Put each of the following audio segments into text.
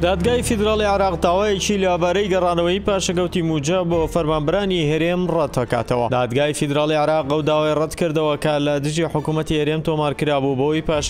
دادگای فیدراڵی عراق داوایەکی لەبارەی گەڕانەوەی پاشەکەوتی موجە بۆ فەرمانبرانی هەرێم ڕەتەکاتەوە دادگای فیدراڵی عراق ئەو داوای ڕەت کردەوە کە لە دژی حکوومەتی هەرێم تۆمارکرابوو بۆی پاش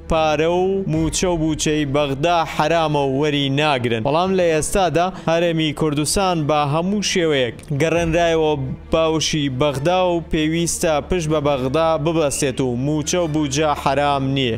پارە و موچە و بوچەی بەغدا حەرامە و وەری ناگرن بەڵام لە ئێستادا هەرێمی کوردستان بە هەموو شێوەیەک گەڕێنرایەوە باوشی بەغدا و پێویستە پشت بە بەغدا ببەستێت و موچە و بوجە حەرام نیە.